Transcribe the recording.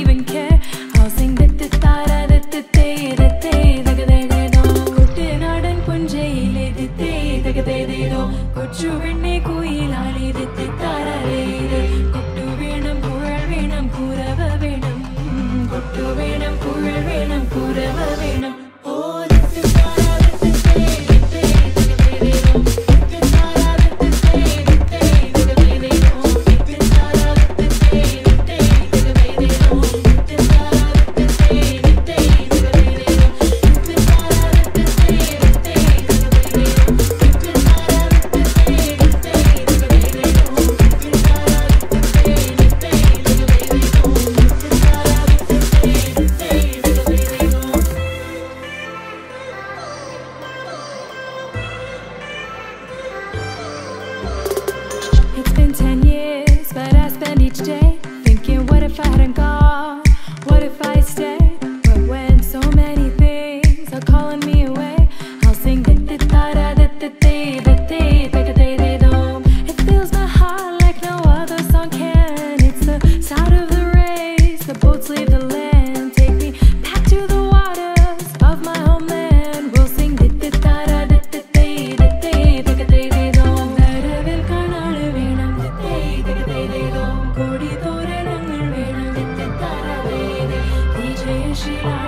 even care I'll sing ditti tara ditti te ditti dagade do Kuttinaadan punjeyile ditti dagade do Kochu been 10 years, but I spend each day thinking, what if I hadn't gone? What if I stayed? But when so many things are calling me away, I'll sing that the da that the day, that day, that day, they don't. It fills my heart like no other song can. It's the sound of the race, the boats leave the 是